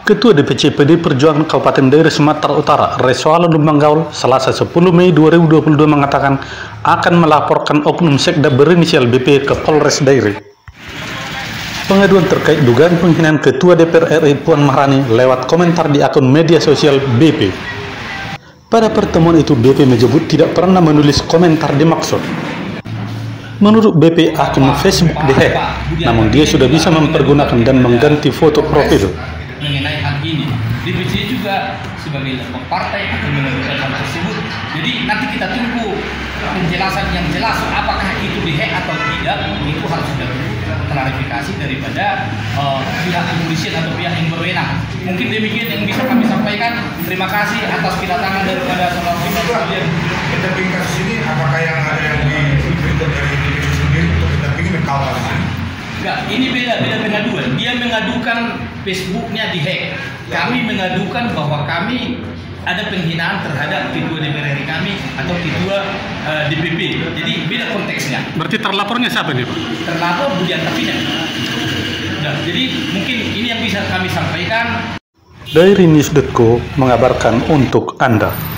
Ketua DPC PD Perjuangan Kabupaten Daerah Sumatera Utara, Reswala Lumanggaul, Selasa 10 Mei 2022 mengatakan akan melaporkan oknum sekda berinisial BP ke Polres Dairi. Pengaduan terkait dugaan penghinaan Ketua DPR RI Puan Maharani lewat komentar di akun media sosial BP. Pada pertemuan itu BP menyebut tidak pernah menulis komentar dimaksud. Menurut BP, akun Facebook dihack, namun dia sudah bisa mempergunakan dan mengganti foto profil mengenai hal ini. DPC juga sebagai lembaga partai akan menentukan hal tersebut. Jadi nanti kita tunggu penjelasan yang jelas apakah itu dihack atau tidak itu harus dahulu klarifikasi daripada uh, pihak kepolisian atau pihak yang berwenang. Mungkin demikian yang bisa kami sampaikan. Terima kasih atas kedatangan daripada saudara Enggak, ini beda, beda pengaduan. Dia mengadukan Facebooknya dihack. Kami mengadukan bahwa kami ada penghinaan terhadap ketua DPR RI kami atau ketua uh, DPP. Jadi beda konteksnya. Berarti terlapornya siapa nih Pak? Terlapor Budian Tapina. Nah, jadi mungkin ini yang bisa kami sampaikan. Dari News.co mengabarkan untuk Anda.